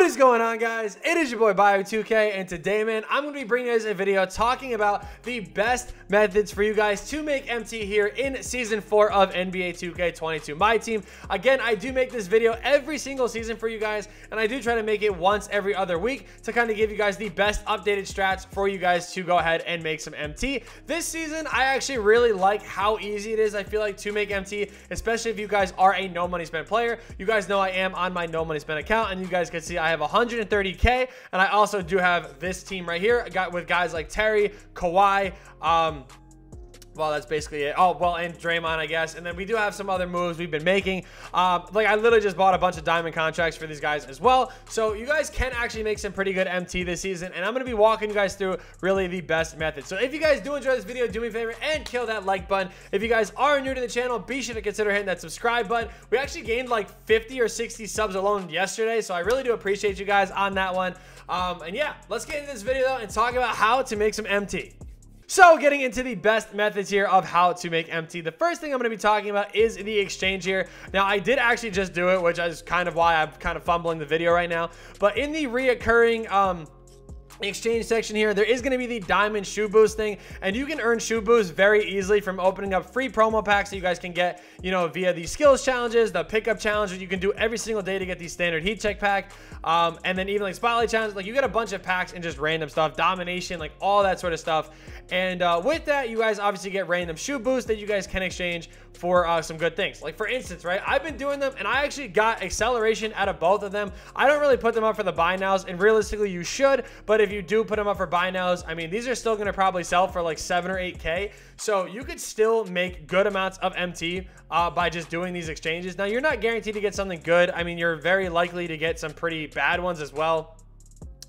What is going on guys? It is your boy Bio2K and today man, I'm going to be bringing you guys a video talking about the best methods for you guys to make MT here in season 4 of NBA 2K22 my team. Again, I do make this video every single season for you guys and I do try to make it once every other week to kind of give you guys the best updated strats for you guys to go ahead and make some MT. This season, I actually really like how easy it is I feel like to make MT, especially if you guys are a no money spent player. You guys know I am on my no money spent account and you guys can see I have 130K, and I also do have this team right here. I got with guys like Terry, Kawhi, um, well, that's basically it. Oh, well, and Draymond, I guess. And then we do have some other moves we've been making. Um, like, I literally just bought a bunch of diamond contracts for these guys as well. So you guys can actually make some pretty good MT this season. And I'm going to be walking you guys through really the best method. So if you guys do enjoy this video, do me a favor and kill that like button. If you guys are new to the channel, be sure to consider hitting that subscribe button. We actually gained like 50 or 60 subs alone yesterday. So I really do appreciate you guys on that one. Um, and yeah, let's get into this video though and talk about how to make some MT. So getting into the best methods here of how to make MT. The first thing I'm going to be talking about is the exchange here. Now, I did actually just do it, which is kind of why I'm kind of fumbling the video right now. But in the reoccurring... Um, exchange section here there is going to be the diamond shoe boost thing and you can earn shoe boost very easily from opening up free promo packs that you guys can get you know via the skills challenges the pickup challenges you can do every single day to get the standard heat check pack um, and then even like spotlight challenges like you get a bunch of packs and just random stuff domination like all that sort of stuff and uh, with that you guys obviously get random shoe boosts that you guys can exchange for uh, some good things. Like for instance right i've been doing them and i actually got acceleration out of both of them. I don't really put them up for the buy nows and realistically you should but if if you do put them up for buy nows, I mean, these are still going to probably sell for like 7 or 8K. So you could still make good amounts of MT uh, by just doing these exchanges. Now, you're not guaranteed to get something good. I mean, you're very likely to get some pretty bad ones as well.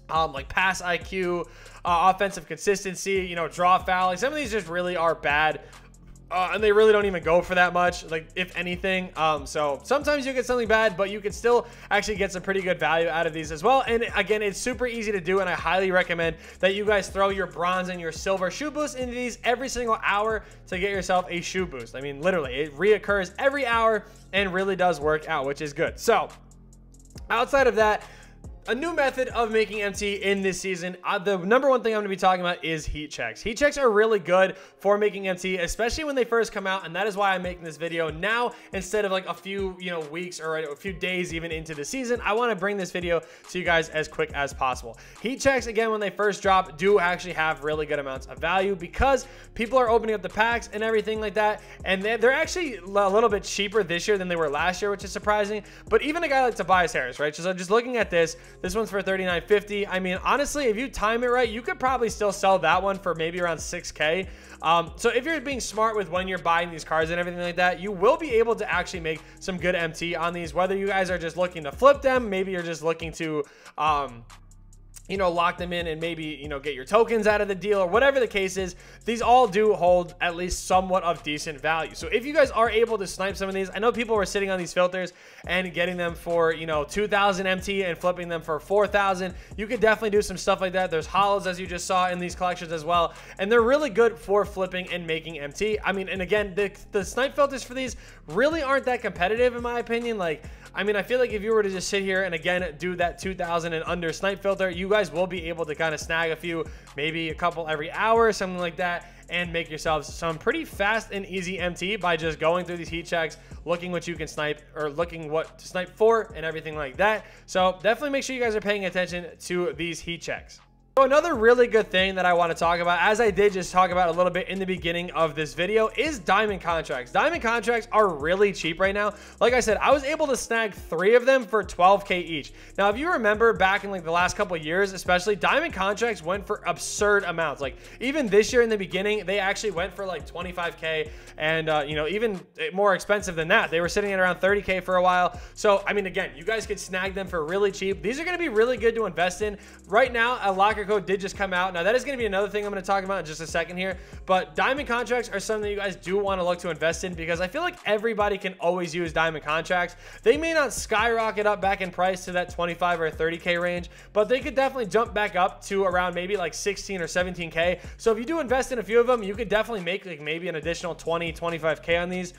Um, like pass IQ, uh, offensive consistency, you know, draw foul. Like some of these just really are bad. Uh, and they really don't even go for that much, like if anything. Um, so sometimes you get something bad, but you can still actually get some pretty good value out of these as well. And again, it's super easy to do, and I highly recommend that you guys throw your bronze and your silver shoe boost into these every single hour to get yourself a shoe boost. I mean, literally, it reoccurs every hour and really does work out, which is good. So outside of that, a new method of making MT in this season. Uh, the number one thing I'm going to be talking about is heat checks. Heat checks are really good for making MT, especially when they first come out, and that is why I'm making this video now instead of like a few, you know, weeks or a few days even into the season. I want to bring this video to you guys as quick as possible. Heat checks, again, when they first drop, do actually have really good amounts of value because people are opening up the packs and everything like that, and they're actually a little bit cheaper this year than they were last year, which is surprising. But even a guy like Tobias Harris, right? So just looking at this, this one's for 39.50. I mean, honestly, if you time it right, you could probably still sell that one for maybe around 6K. Um, so if you're being smart with when you're buying these cars and everything like that, you will be able to actually make some good MT on these. Whether you guys are just looking to flip them, maybe you're just looking to um, you know, lock them in and maybe, you know, get your tokens out of the deal or whatever the case is, these all do hold at least somewhat of decent value. So if you guys are able to snipe some of these, I know people were sitting on these filters and getting them for, you know, 2,000 MT and flipping them for 4,000. You could definitely do some stuff like that. There's hollows, as you just saw in these collections as well. And they're really good for flipping and making MT. I mean, and again, the, the snipe filters for these really aren't that competitive in my opinion. Like, I mean, I feel like if you were to just sit here and again do that 2000 and under snipe filter, you guys will be able to kind of snag a few, maybe a couple every hour, something like that, and make yourselves some pretty fast and easy MT by just going through these heat checks, looking what you can snipe or looking what to snipe for and everything like that. So definitely make sure you guys are paying attention to these heat checks. So another really good thing that I want to talk about, as I did just talk about a little bit in the beginning of this video, is diamond contracts. Diamond contracts are really cheap right now. Like I said, I was able to snag three of them for 12K each. Now, if you remember back in like the last couple years, especially, diamond contracts went for absurd amounts. Like even this year in the beginning, they actually went for like 25K and, uh, you know, even more expensive than that. They were sitting at around 30K for a while. So, I mean, again, you guys could snag them for really cheap. These are going to be really good to invest in. Right now, a locker code did just come out. Now, that is going to be another thing I'm going to talk about in just a second here. But diamond contracts are something that you guys do want to look to invest in because I feel like everybody can always use diamond contracts. They may not skyrocket up back in price to that 25 or 30K range, but they could definitely jump back up to around maybe like 16 or 17K. So if you do invest in a few of them, you could definitely make like maybe an additional 20, 25K on these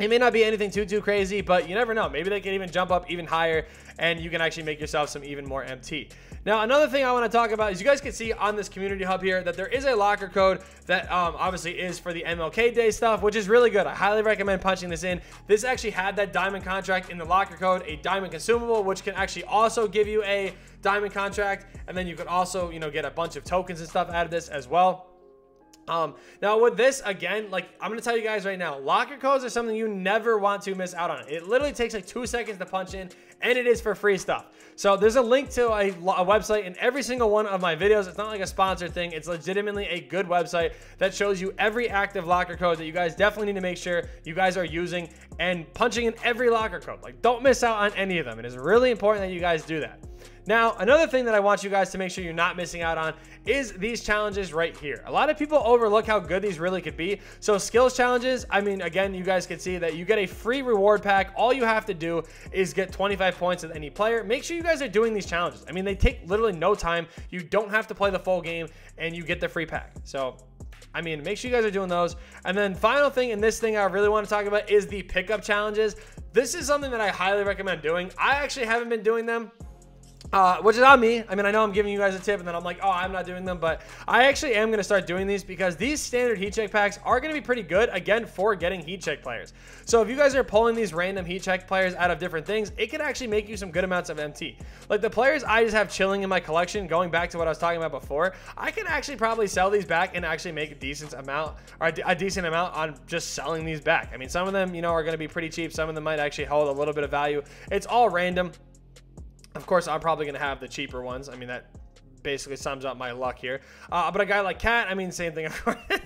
it may not be anything too, too crazy, but you never know. Maybe they can even jump up even higher and you can actually make yourself some even more MT. Now, another thing I want to talk about is you guys can see on this community hub here that there is a locker code that um, obviously is for the MLK Day stuff, which is really good. I highly recommend punching this in. This actually had that diamond contract in the locker code, a diamond consumable, which can actually also give you a diamond contract. And then you can also, you know, get a bunch of tokens and stuff out of this as well. Um, now with this, again, like I'm gonna tell you guys right now, locker codes are something you never want to miss out on. It literally takes like two seconds to punch in and it is for free stuff. So there's a link to a, a, website in every single one of my videos. It's not like a sponsored thing. It's legitimately a good website that shows you every active locker code that you guys definitely need to make sure you guys are using and punching in every locker code. Like don't miss out on any of them. It is really important that you guys do that. Now, another thing that I want you guys to make sure you're not missing out on is these challenges right here. A lot of people overlook how good these really could be. So skills challenges, I mean, again, you guys can see that you get a free reward pack. All you have to do is get 25 points with any player. Make sure you guys are doing these challenges. I mean, they take literally no time. You don't have to play the full game and you get the free pack. So I mean, make sure you guys are doing those. And then final thing in this thing I really want to talk about is the pickup challenges. This is something that I highly recommend doing. I actually haven't been doing them uh, which is on me. I mean, I know I'm giving you guys a tip, and then I'm like, oh, I'm not doing them, but I actually am going to start doing these because these standard heat check packs are going to be pretty good, again, for getting heat check players. So if you guys are pulling these random heat check players out of different things, it can actually make you some good amounts of MT. Like the players I just have chilling in my collection, going back to what I was talking about before, I can actually probably sell these back and actually make a decent amount, or a decent amount on just selling these back. I mean, some of them, you know, are going to be pretty cheap. Some of them might actually hold a little bit of value. It's all random. Of course, I'm probably going to have the cheaper ones. I mean, that basically sums up my luck here. Uh, but a guy like Cat, I mean, same thing.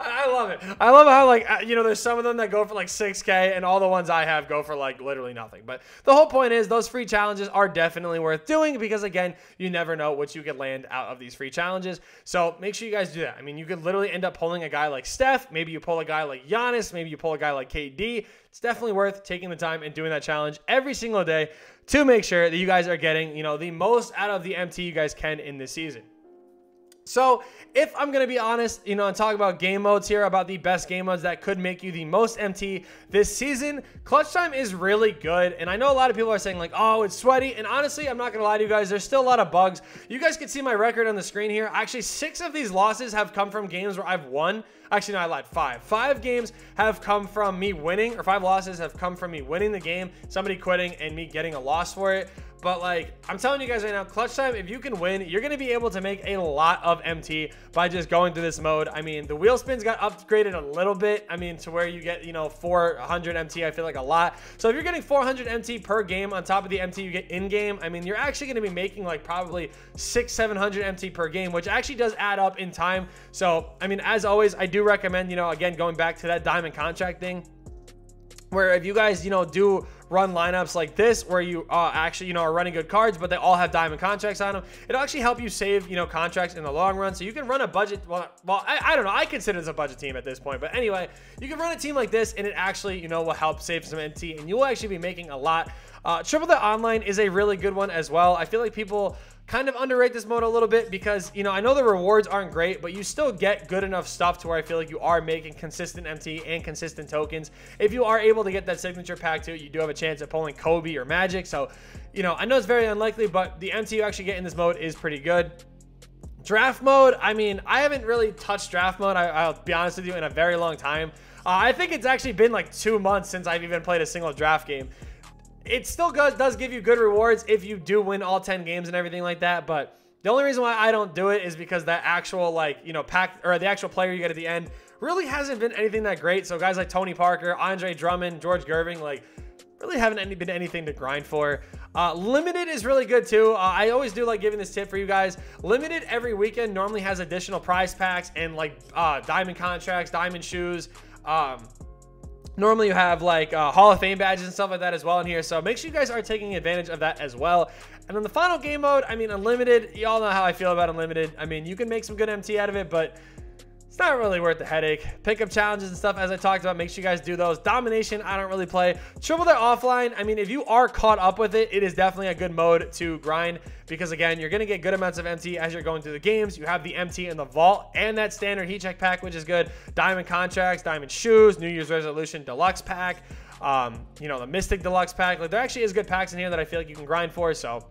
I love it. I love how like uh, you know, there's some of them that go for like 6k, and all the ones I have go for like literally nothing. But the whole point is those free challenges are definitely worth doing because again, you never know what you could land out of these free challenges. So make sure you guys do that. I mean, you could literally end up pulling a guy like Steph. Maybe you pull a guy like Giannis. Maybe you pull a guy like KD. It's definitely worth taking the time and doing that challenge every single day to make sure that you guys are getting, you know, the most out of the MT you guys can in this season. So, if I'm going to be honest, you know, and talk about game modes here, about the best game modes that could make you the most MT this season, Clutch Time is really good. And I know a lot of people are saying, like, oh, it's sweaty. And honestly, I'm not going to lie to you guys, there's still a lot of bugs. You guys can see my record on the screen here. Actually, six of these losses have come from games where I've won. Actually, no, I lied. Five. Five games have come from me winning, or five losses have come from me winning the game, somebody quitting, and me getting a loss for it. But like, I'm telling you guys right now, clutch time, if you can win, you're going to be able to make a lot of MT by just going through this mode. I mean, the wheel spins got upgraded a little bit. I mean, to where you get, you know, 400 MT, I feel like a lot. So if you're getting 400 MT per game on top of the MT you get in game, I mean, you're actually going to be making like probably six, 700 MT per game, which actually does add up in time. So, I mean, as always, I do recommend, you know, again, going back to that diamond contract thing, where if you guys, you know, do run lineups like this where you uh, actually, you know, are running good cards, but they all have diamond contracts on them. It'll actually help you save, you know, contracts in the long run. So you can run a budget. Well, well I, I don't know. I consider this a budget team at this point. But anyway, you can run a team like this and it actually, you know, will help save some MT and you will actually be making a lot. Uh, Triple Threat Online is a really good one as well. I feel like people kind of underrate this mode a little bit because, you know, I know the rewards aren't great, but you still get good enough stuff to where I feel like you are making consistent MT and consistent tokens. If you are able to get that signature pack too, you do have a chance at pulling Kobe or Magic. So, you know, I know it's very unlikely, but the MT you actually get in this mode is pretty good. Draft mode, I mean, I haven't really touched draft mode, I, will be honest with you, in a very long time. Uh, I think it's actually been like two months since I've even played a single draft game it still does give you good rewards if you do win all 10 games and everything like that. But the only reason why I don't do it is because that actual, like, you know, pack or the actual player you get at the end really hasn't been anything that great. So guys like Tony Parker, Andre Drummond, George Gervin, like, really haven't any, been anything to grind for. Uh, limited is really good too. Uh, I always do like giving this tip for you guys. Limited every weekend normally has additional prize packs and like uh, diamond contracts, diamond shoes. Um, Normally you have like uh, Hall of Fame badges and stuff like that as well in here. So make sure you guys are taking advantage of that as well. And then the final game mode, I mean, Unlimited, y'all know how I feel about Unlimited. I mean, you can make some good MT out of it, but it's not really worth the headache. Pickup challenges and stuff, as I talked about, make sure you guys do those. Domination, I don't really play. Triple Threat Offline, I mean, if you are caught up with it, it is definitely a good mode to grind because, again, you're going to get good amounts of MT as you're going through the games. You have the MT in the vault and that standard heat check pack, which is good. Diamond contracts, diamond shoes, New Year's resolution deluxe pack, um, you know, the Mystic deluxe pack. Like, there actually is good packs in here that I feel like you can grind for, so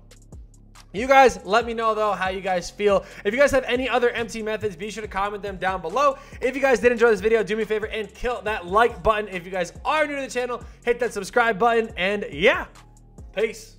you guys let me know though how you guys feel. If you guys have any other MT methods, be sure to comment them down below. If you guys did enjoy this video, do me a favor and kill that like button. If you guys are new to the channel, hit that subscribe button. And yeah, peace.